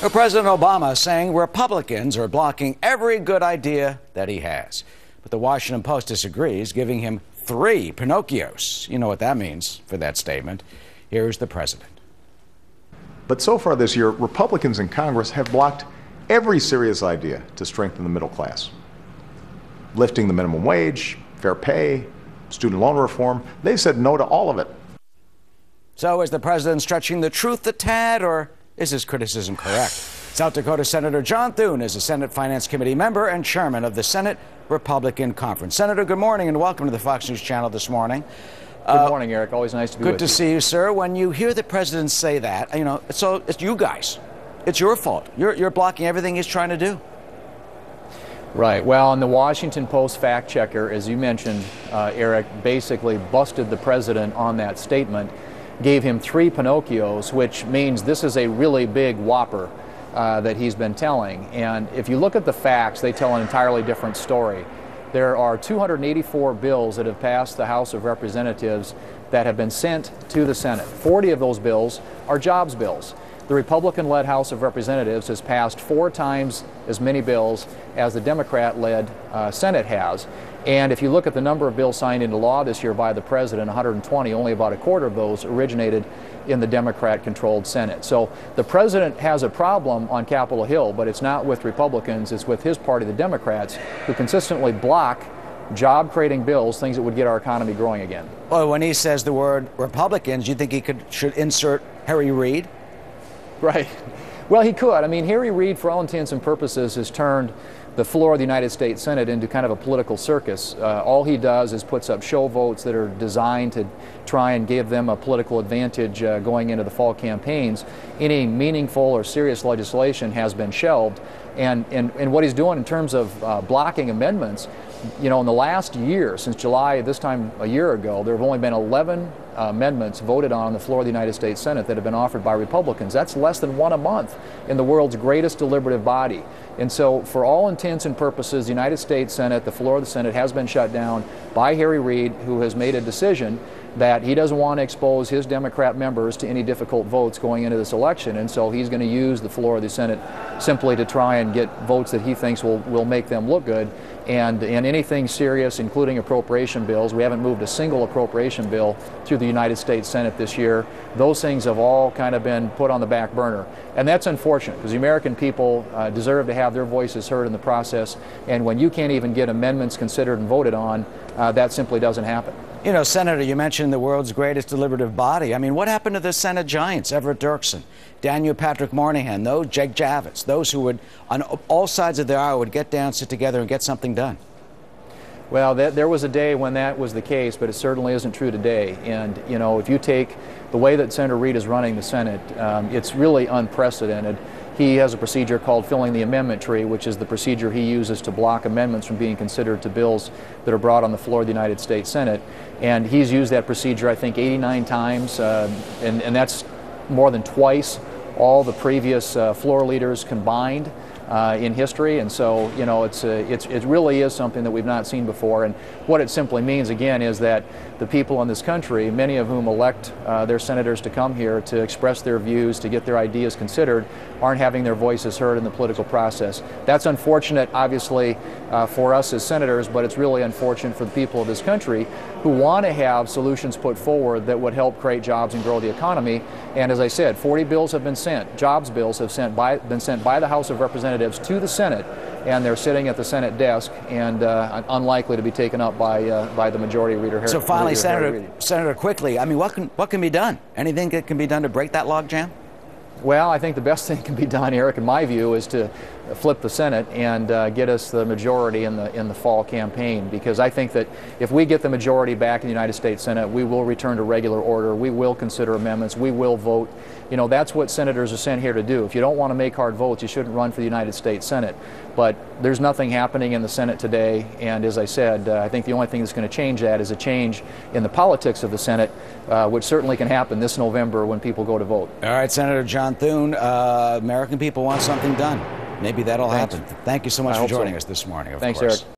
President Obama saying Republicans are blocking every good idea that he has. But the Washington Post disagrees, giving him three Pinocchios. You know what that means for that statement. Here's the president. But so far this year, Republicans in Congress have blocked every serious idea to strengthen the middle class. Lifting the minimum wage, fair pay, student loan reform, they've said no to all of it. So is the president stretching the truth a tad, or is his criticism correct? South Dakota Senator John Thune is a Senate Finance Committee member and chairman of the Senate Republican Conference. Senator, good morning and welcome to the Fox News Channel this morning. Good morning, Eric. Always nice to be Good to you. see you, sir. When you hear the president say that, you know, so it's you guys. It's your fault. You're, you're blocking everything he's trying to do. Right. Well, and the Washington Post fact checker, as you mentioned, uh, Eric, basically busted the president on that statement, gave him three Pinocchios, which means this is a really big whopper uh, that he's been telling. And if you look at the facts, they tell an entirely different story. There are 284 bills that have passed the House of Representatives that have been sent to the Senate. 40 of those bills are jobs bills. The Republican led House of Representatives has passed four times as many bills as the Democrat led uh, Senate has. And if you look at the number of bills signed into law this year by the president, 120, only about a quarter of those originated in the Democrat controlled Senate. So the president has a problem on Capitol Hill, but it's not with Republicans, it's with his party, the Democrats, who consistently block job creating bills, things that would get our economy growing again. Well, when he says the word Republicans, you think he could should insert Harry Reid? Right. Well, he could. I mean, Harry Reid, for all intents and purposes, has turned the floor of the United States Senate into kind of a political circus. Uh, all he does is puts up show votes that are designed to try and give them a political advantage uh, going into the fall campaigns. Any meaningful or serious legislation has been shelved. And, and, and what he's doing in terms of uh, blocking amendments, you know, in the last year, since July, this time a year ago, there have only been 11 amendments voted on on the floor of the United States Senate that have been offered by Republicans. That's less than one a month in the world's greatest deliberative body. And so, for all intents and purposes, the United States Senate, the floor of the Senate, has been shut down by Harry Reid, who has made a decision that he doesn't want to expose his Democrat members to any difficult votes going into this election. And so he's going to use the floor of the Senate simply to try and get votes that he thinks will, will make them look good. And in anything serious, including appropriation bills, we haven't moved a single appropriation bill through the United States Senate this year. Those things have all kind of been put on the back burner. And that's unfortunate because the American people uh, deserve to have their voices heard in the process. And when you can't even get amendments considered and voted on, uh, that simply doesn't happen. You know, Senator, you mentioned the world's greatest deliberative body. I mean, what happened to the Senate giants, Everett Dirksen, Daniel Patrick Moynihan, those, Jake Javits, those who would, on all sides of the aisle, would get down, sit together, and get something done? Well, that, there was a day when that was the case, but it certainly isn't true today. And, you know, if you take the way that Senator Reid is running the Senate, um, it's really unprecedented. He has a procedure called filling the amendment tree, which is the procedure he uses to block amendments from being considered to bills that are brought on the floor of the United States Senate. And he's used that procedure, I think, 89 times, uh, and, and that's more than twice all the previous uh, floor leaders combined. Uh, in history, and so you know it's, a, it's it really is something that we've not seen before. And what it simply means, again, is that the people in this country, many of whom elect uh, their senators to come here to express their views, to get their ideas considered, aren't having their voices heard in the political process. That's unfortunate, obviously, uh, for us as senators, but it's really unfortunate for the people of this country who want to have solutions put forward that would help create jobs and grow the economy. And as I said, 40 bills have been sent, jobs bills have sent by, been sent by the House of Representatives to the Senate, and they're sitting at the Senate desk and uh, unlikely to be taken up by uh, by the majority leader. So finally, Senator, Senator, quickly, I mean, what can what can be done? Anything that can be done to break that logjam? Well, I think the best thing can be done, Eric, in my view, is to flip the Senate and uh, get us the majority in the in the fall campaign. Because I think that if we get the majority back in the United States Senate, we will return to regular order. We will consider amendments. We will vote. You know, that's what senators are sent here to do. If you don't want to make hard votes, you shouldn't run for the United States Senate. But there's nothing happening in the Senate today. And as I said, uh, I think the only thing that's going to change that is a change in the politics of the Senate, uh, which certainly can happen this November when people go to vote. All right, Senator John Thune, uh, American people want something done. Maybe that'll Thanks. happen. Thank you so much I for hope so. joining us this morning. Of Thanks, course. Eric.